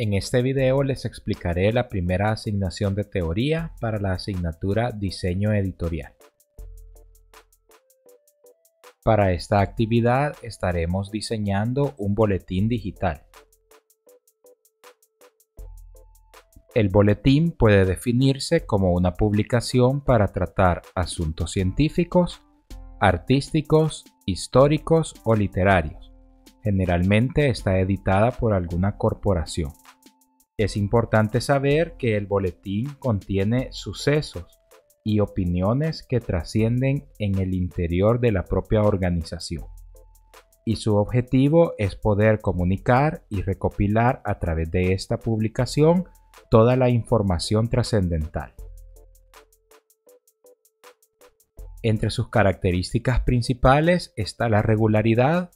En este video les explicaré la primera asignación de teoría para la asignatura Diseño Editorial. Para esta actividad estaremos diseñando un boletín digital. El boletín puede definirse como una publicación para tratar asuntos científicos, artísticos, históricos o literarios. Generalmente está editada por alguna corporación. Es importante saber que el boletín contiene sucesos y opiniones que trascienden en el interior de la propia organización. Y su objetivo es poder comunicar y recopilar a través de esta publicación toda la información trascendental. Entre sus características principales está la regularidad,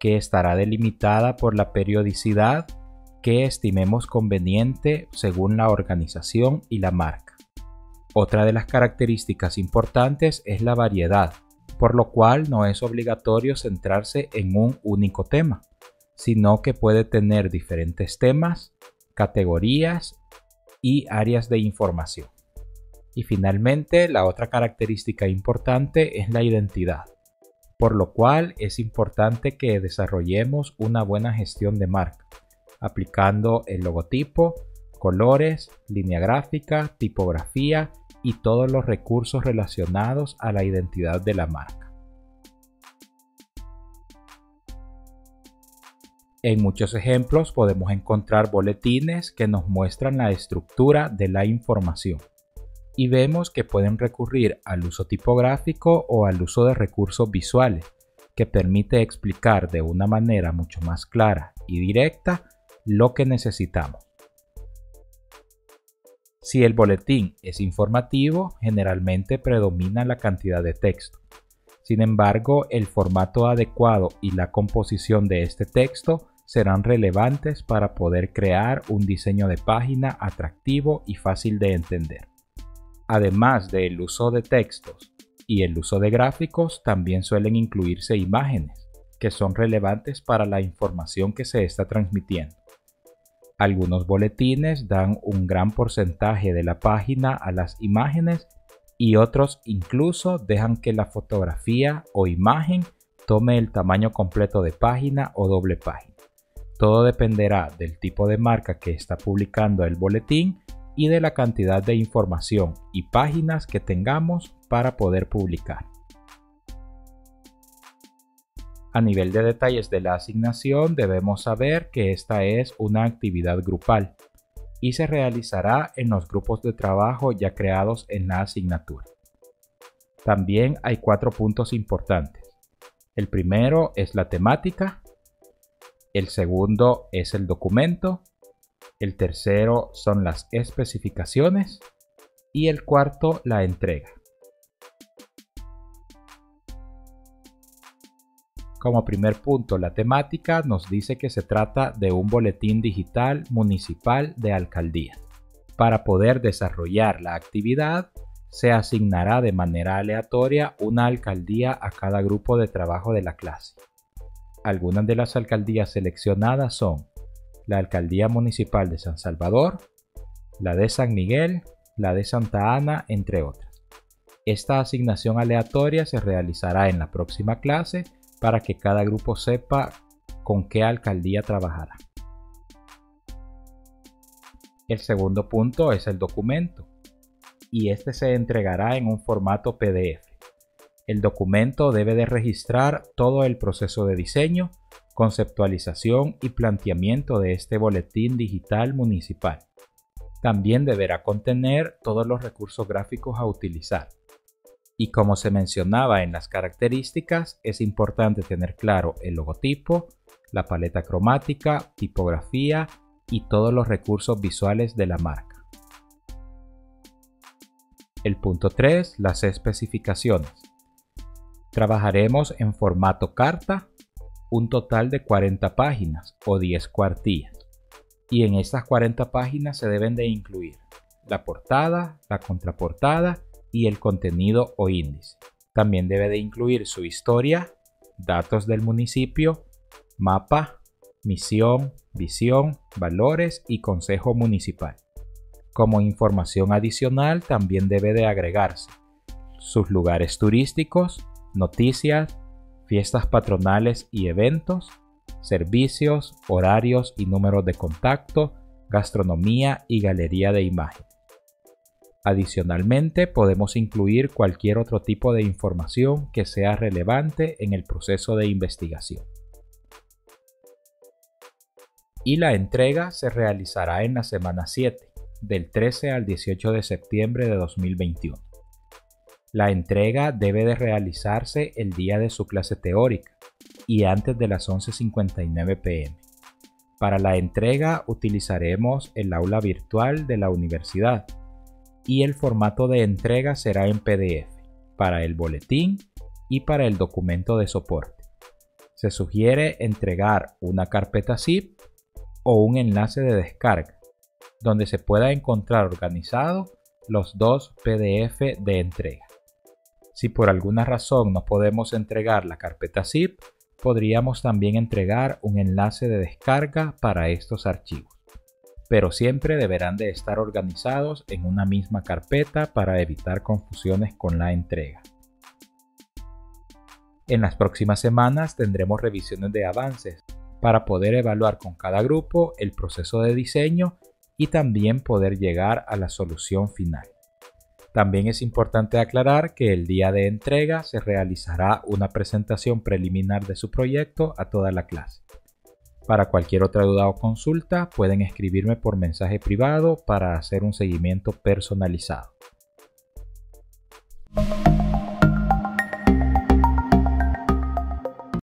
que estará delimitada por la periodicidad que estimemos conveniente según la organización y la marca. Otra de las características importantes es la variedad, por lo cual no es obligatorio centrarse en un único tema, sino que puede tener diferentes temas, categorías y áreas de información. Y finalmente, la otra característica importante es la identidad, por lo cual es importante que desarrollemos una buena gestión de marca aplicando el logotipo, colores, línea gráfica, tipografía y todos los recursos relacionados a la identidad de la marca. En muchos ejemplos podemos encontrar boletines que nos muestran la estructura de la información y vemos que pueden recurrir al uso tipográfico o al uso de recursos visuales que permite explicar de una manera mucho más clara y directa lo que necesitamos. Si el boletín es informativo, generalmente predomina la cantidad de texto. Sin embargo, el formato adecuado y la composición de este texto serán relevantes para poder crear un diseño de página atractivo y fácil de entender. Además del uso de textos y el uso de gráficos, también suelen incluirse imágenes, que son relevantes para la información que se está transmitiendo. Algunos boletines dan un gran porcentaje de la página a las imágenes y otros incluso dejan que la fotografía o imagen tome el tamaño completo de página o doble página. Todo dependerá del tipo de marca que está publicando el boletín y de la cantidad de información y páginas que tengamos para poder publicar. A nivel de detalles de la asignación debemos saber que esta es una actividad grupal y se realizará en los grupos de trabajo ya creados en la asignatura. También hay cuatro puntos importantes. El primero es la temática, el segundo es el documento, el tercero son las especificaciones y el cuarto la entrega. Como primer punto, la temática nos dice que se trata de un boletín digital municipal de alcaldía. Para poder desarrollar la actividad, se asignará de manera aleatoria una alcaldía a cada grupo de trabajo de la clase. Algunas de las alcaldías seleccionadas son la Alcaldía Municipal de San Salvador, la de San Miguel, la de Santa Ana, entre otras. Esta asignación aleatoria se realizará en la próxima clase para que cada grupo sepa con qué alcaldía trabajará. El segundo punto es el documento y este se entregará en un formato PDF. El documento debe de registrar todo el proceso de diseño, conceptualización y planteamiento de este boletín digital municipal. También deberá contener todos los recursos gráficos a utilizar, y como se mencionaba en las características, es importante tener claro el logotipo, la paleta cromática, tipografía y todos los recursos visuales de la marca. El punto 3, las especificaciones. Trabajaremos en formato carta, un total de 40 páginas o 10 cuartillas. Y en estas 40 páginas se deben de incluir la portada, la contraportada y el contenido o índice. También debe de incluir su historia, datos del municipio, mapa, misión, visión, valores y consejo municipal. Como información adicional también debe de agregarse sus lugares turísticos, noticias, fiestas patronales y eventos, servicios, horarios y números de contacto, gastronomía y galería de imagen. Adicionalmente, podemos incluir cualquier otro tipo de información que sea relevante en el proceso de investigación. Y la entrega se realizará en la semana 7, del 13 al 18 de septiembre de 2021. La entrega debe de realizarse el día de su clase teórica y antes de las 11.59 pm. Para la entrega utilizaremos el aula virtual de la universidad y el formato de entrega será en PDF para el boletín y para el documento de soporte. Se sugiere entregar una carpeta zip o un enlace de descarga donde se pueda encontrar organizado los dos PDF de entrega. Si por alguna razón no podemos entregar la carpeta zip, podríamos también entregar un enlace de descarga para estos archivos, pero siempre deberán de estar organizados en una misma carpeta para evitar confusiones con la entrega. En las próximas semanas tendremos revisiones de avances para poder evaluar con cada grupo el proceso de diseño y también poder llegar a la solución final. También es importante aclarar que el día de entrega se realizará una presentación preliminar de su proyecto a toda la clase. Para cualquier otra duda o consulta pueden escribirme por mensaje privado para hacer un seguimiento personalizado.